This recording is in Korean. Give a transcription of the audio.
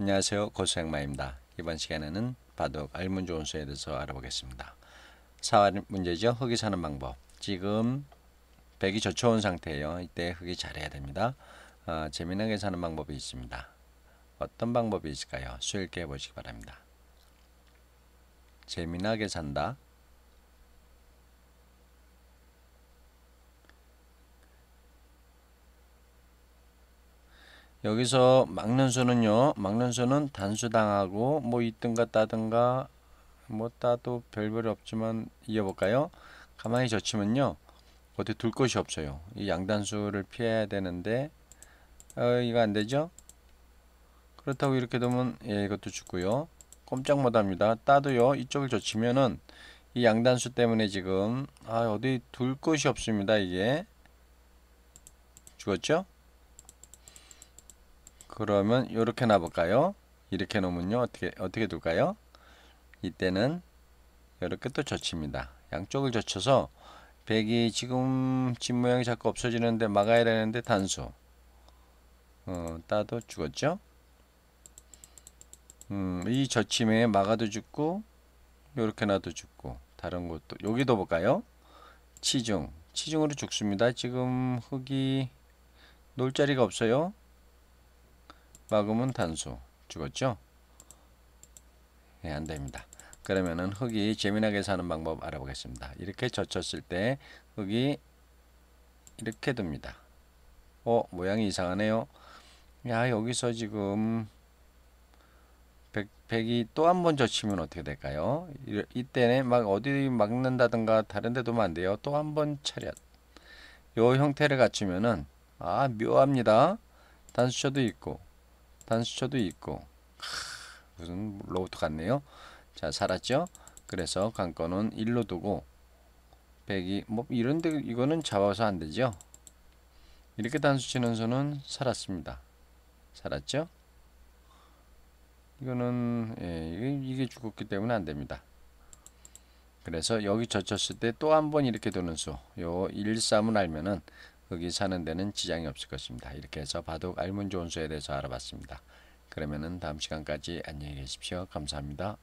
안녕하세요. 고수행마입니다. 이번 시간에는 바둑 알문 좋은 수에 대해서 알아보겠습니다. 4화 문제죠. 흙이 사는 방법. 지금 백이 저초온 상태예요. 이때 흙이 잘해야 됩니다. 아, 재미나게 사는 방법이 있습니다. 어떤 방법이 있을까요? 수일게 해보시기 바랍니다. 재미나게 산다. 여기서 막는 수는요. 막는 수는 단수당하고 뭐 있든가 따든가 뭐 따도 별별 없지만 이어볼까요? 가만히 젖히면요. 어디 둘 곳이 없어요. 이 양단수를 피해야 되는데 어, 이거 안 되죠? 그렇다고 이렇게 되면 예, 이것도 죽고요. 꼼짝 못합니다. 따도요. 이쪽을 젖히면은 이 양단수 때문에 지금 아 어디 둘 곳이 없습니다. 이게 죽었죠? 그러면 이렇게 놔볼까요? 이렇게 놓으면요 어떻게 어떻게 둘까요? 이때는 이렇게 또 젖힙니다. 양쪽을 젖혀서 백이 지금 집 모양이 자꾸 없어지는데 막아야 되는데 단수 어, 따도 죽었죠? 음, 이 젖힘에 막아도 죽고 이렇게 놔도 죽고 다른 것도 여기도 볼까요? 치중 치중으로 죽습니다. 지금 흙이 놀 자리가 없어요. 막으면 단수 죽었죠? 예, 안 됩니다. 그러면은 흙이 재미나게 사는 방법 알아보겠습니다. 이렇게 젖혔을 때 흙이 이렇게 듭니다. 어, 모양이 이상하네요. 야, 여기서 지금 백, 백이 또 한 번 젖히면 어떻게 될까요? 이, 이때는 막 어디 막는다든가 다른 데 두면 안 돼요. 또 한 번 차렷. 요 형태를 갖추면은 아, 묘합니다. 단수초도 있고 단수초도 있고 하, 무슨 로봇 같네요. 자 살았죠. 그래서 관건은 1로 두고 100이 뭐 이런데 이거는 잡아서 안 되죠. 이렇게 단수 치는 수는 살았습니다. 살았죠. 이거는 예, 이게, 이게 죽었기 때문에 안 됩니다. 그래서 여기 젖혔을 때 또 한 번 이렇게 도는 수, 요 1, 3을 알면은 거기 사는 데는 지장이 없을 것입니다. 이렇게 해서 바둑 알문 좋은 수에 대해서 알아봤습니다. 그러면은 다음 시간까지 안녕히 계십시오. 감사합니다.